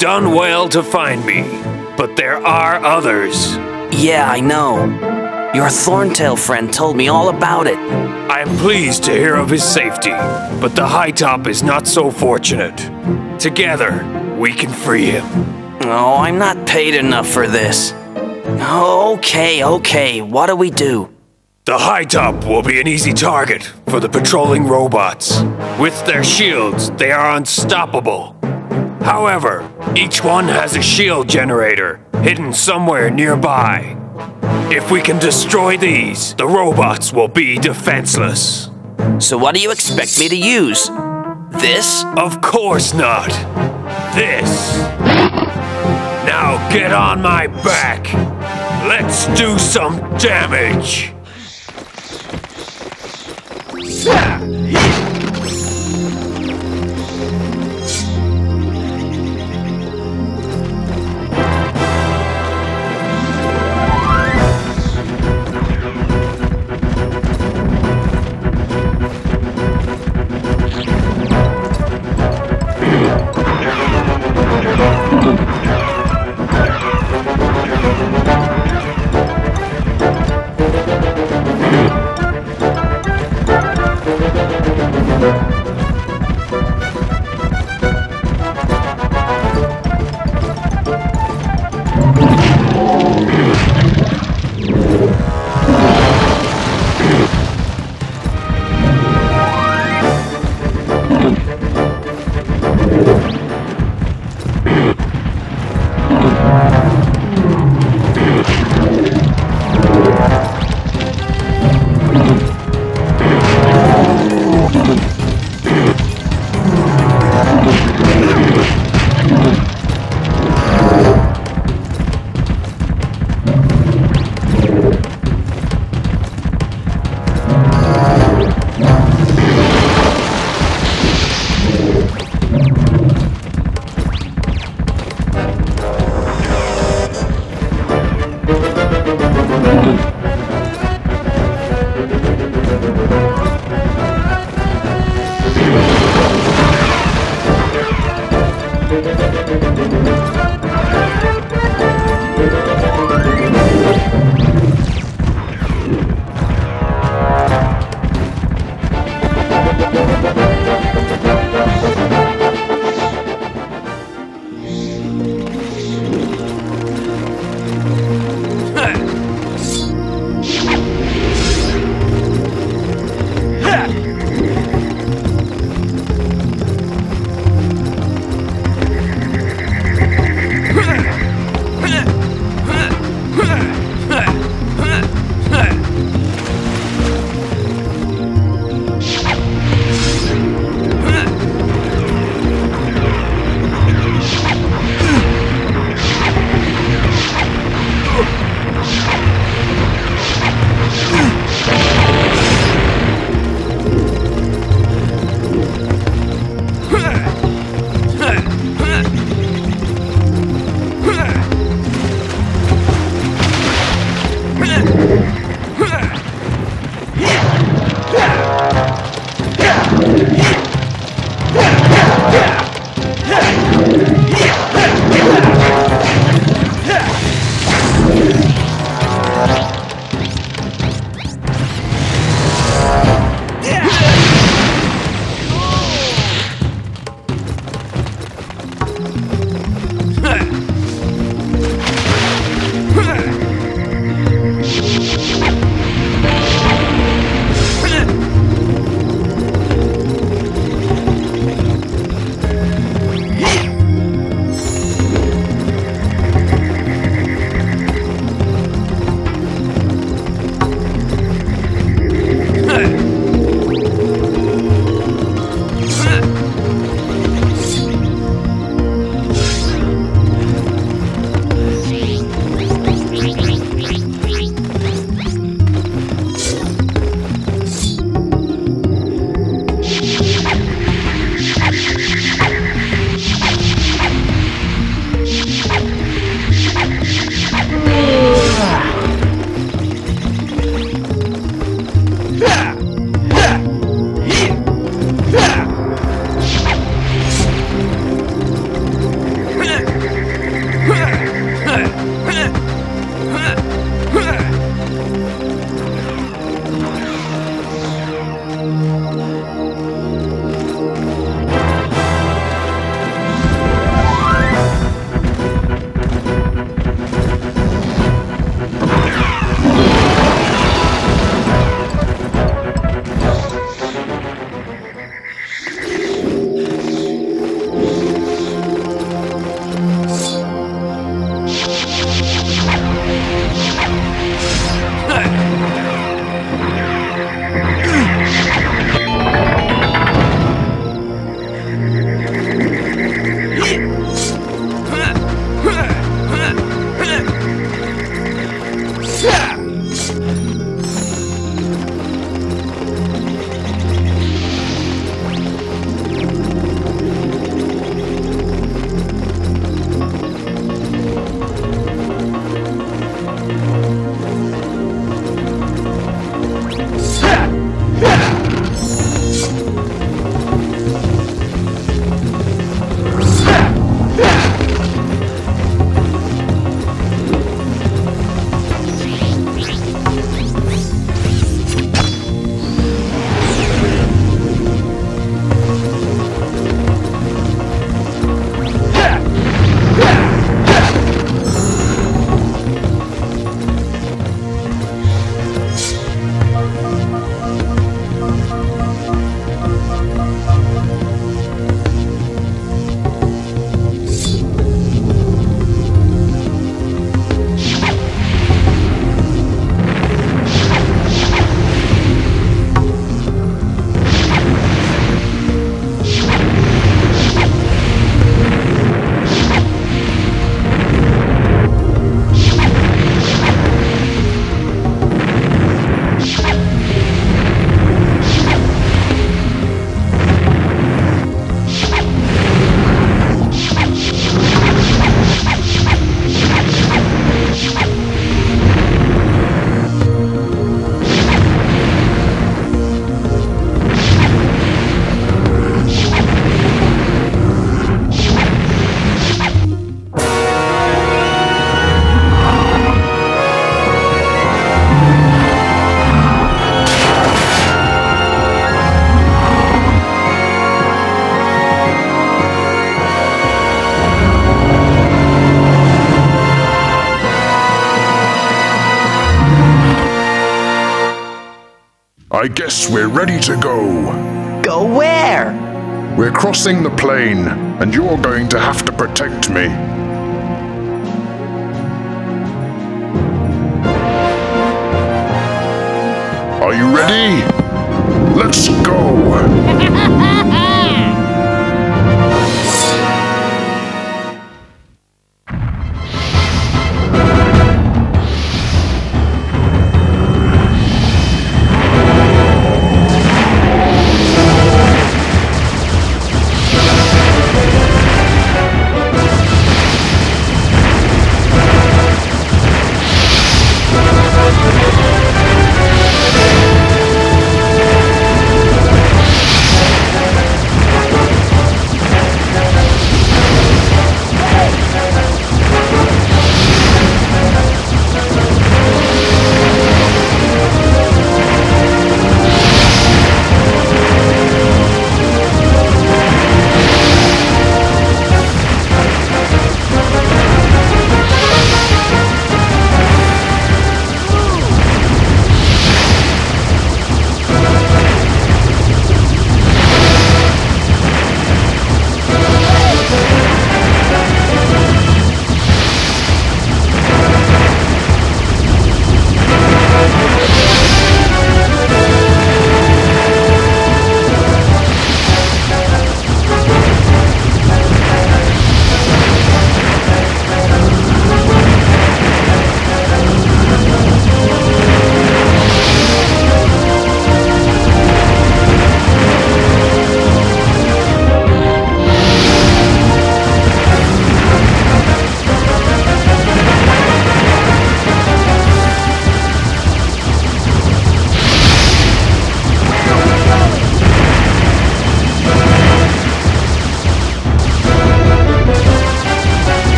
done well to find me, but there are others. Yeah, I know. Your Thorntail friend told me all about it. I am pleased to hear of his safety, but the High Top is not so fortunate. Together, we can free him. Oh, I'm not paid enough for this. Okay, okay, what do we do? The High Top will be an easy target for the patrolling robots. With their shields, they are unstoppable. However, each one has a shield generator hidden somewhere nearby. If we can destroy these, the robots will be defenseless. So what do you expect me to use? This? Of course not. This. Now get on my back. Let's do some damage. I guess we're ready to go. Go where? We're crossing the plain, and you're going to have to protect me. Are you ready? Let's go!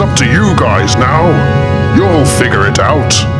It's up to you guys now. You'll figure it out.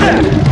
There!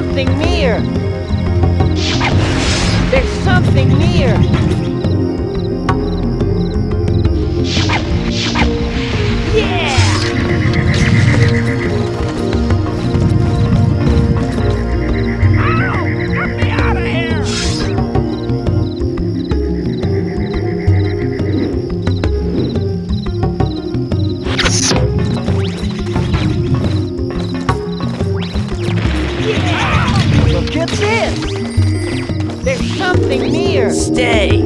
Something near. There's something near. Near!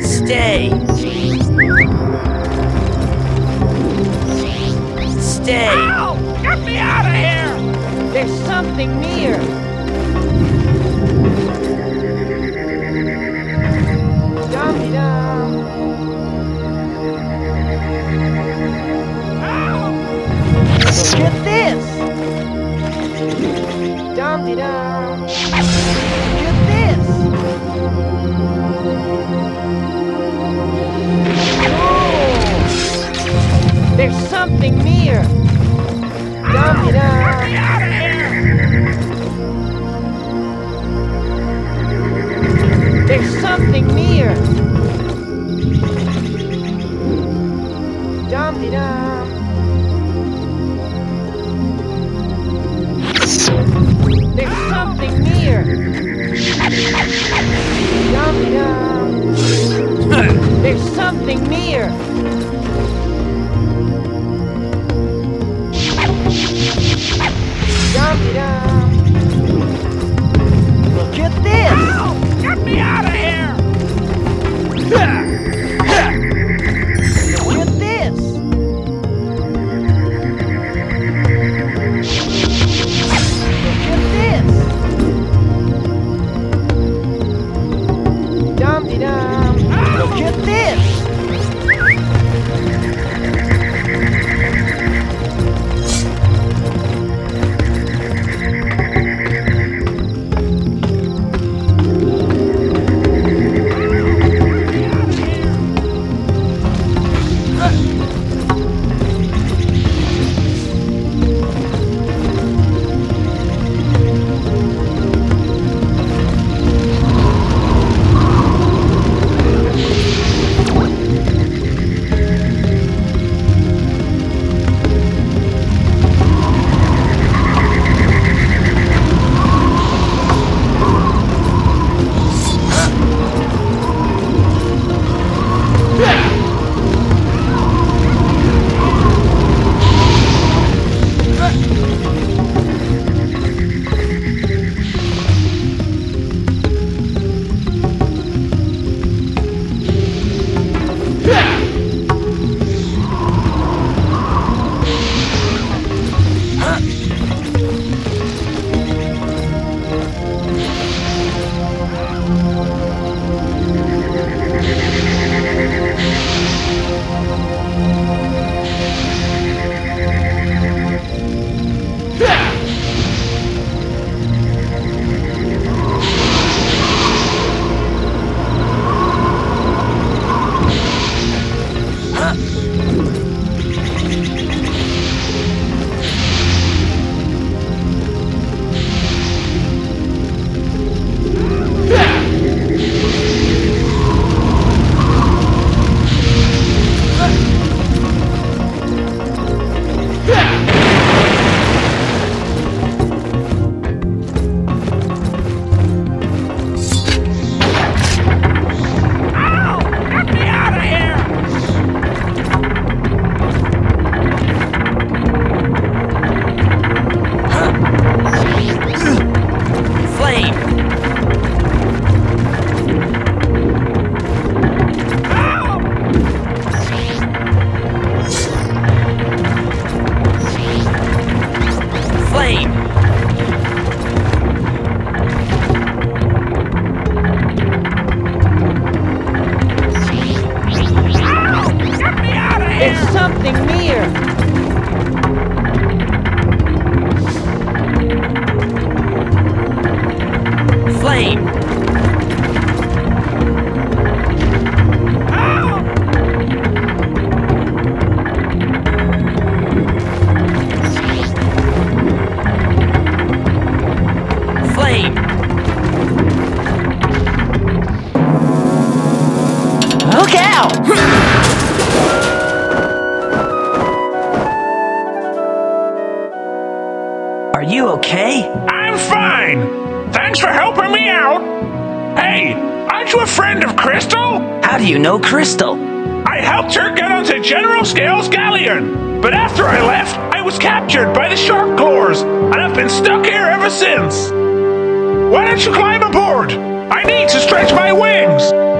Stay. Stay. Stay. There's something near! Dum-de-dum! Look at this! Dum-de-dum! Look at this! Oh! There's something near! Dum-de-dum! There's something near! Dum-de-dum! There's something you know Krystal? I helped her get onto General Scale's galleon, but after I left, I was captured by the SharpClaws, and I've been stuck here ever since. Why don't you climb aboard? I need to stretch my wings!